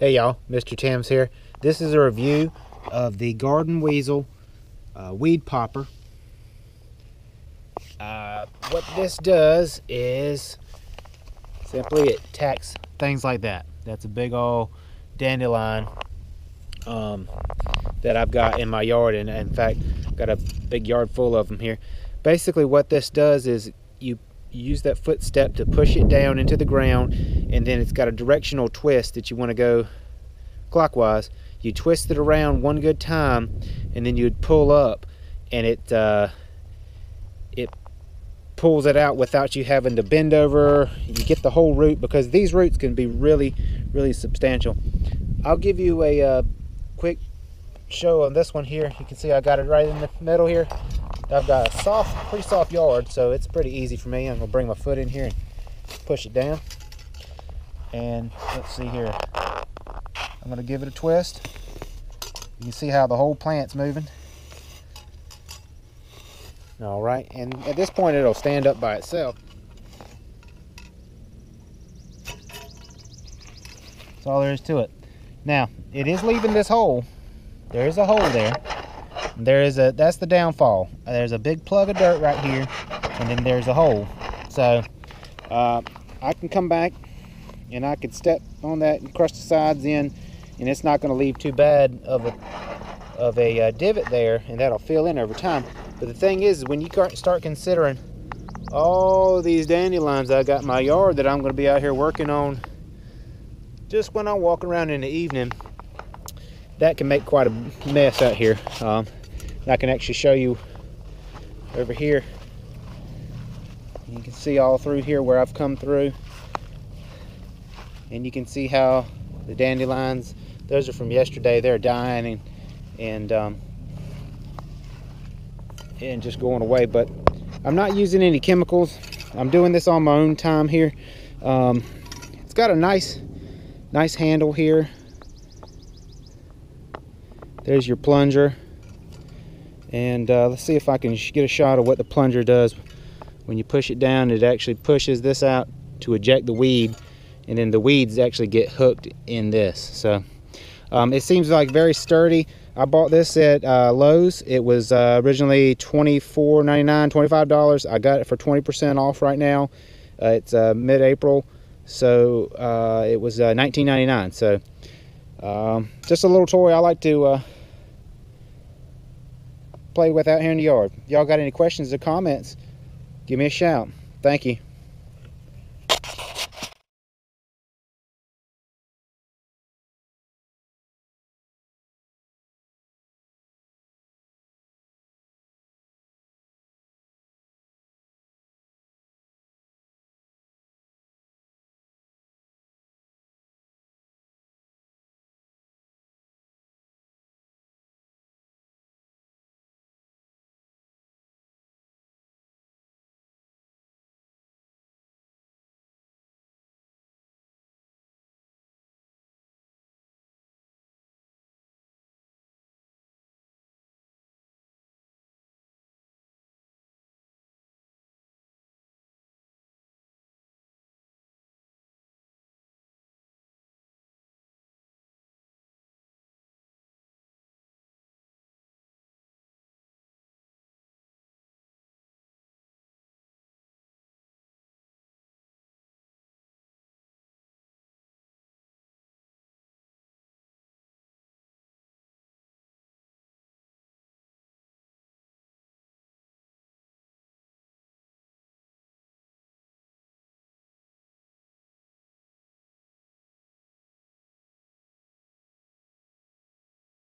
Hey y'all, Mr. Tims here. This is a review of the Garden Weasel uh, Weed Popper. Uh, what this does is simply it attacks things like that. That's a big old dandelion um, that I've got in my yard and in fact got a big yard full of them here. Basically what this does is you use that footstep to push it down into the ground and then it's got a directional twist that you want to go clockwise. You twist it around one good time and then you'd pull up and it uh, it pulls it out without you having to bend over. You get the whole root because these roots can be really really substantial. I'll give you a uh, quick show on this one here. You can see I got it right in the middle here I've got a soft, pretty soft yard, so it's pretty easy for me. I'm gonna bring my foot in here and push it down. And let's see here. I'm gonna give it a twist. You can see how the whole plant's moving. All right, and at this point it'll stand up by itself. That's all there is to it. Now, it is leaving this hole. There is a hole there there is a that's the downfall. There's a big plug of dirt right here and then there's a hole. So uh, I can come back and I could step on that and crush the sides in and it's not going to leave too bad of a of a uh, divot there and that'll fill in over time. But the thing is when you start considering all these dandelions I got in my yard that I'm going to be out here working on just when I walk around in the evening that can make quite a mess out here. Um, I can actually show you over here. You can see all through here where I've come through. And you can see how the dandelions, those are from yesterday, they're dying and, and, um, and just going away. But I'm not using any chemicals. I'm doing this on my own time here. Um, it's got a nice, nice handle here. There's your plunger and uh, let's see if I can get a shot of what the plunger does. When you push it down it actually pushes this out to eject the weed and then the weeds actually get hooked in this. So um, it seems like very sturdy. I bought this at uh, Lowe's. It was uh, originally $24.99 $25 I got it for 20% off right now. Uh, it's uh, mid-April. So uh, it was $19.99 so um, just a little toy I like to play with out here in the yard. Y'all got any questions or comments, give me a shout. Thank you.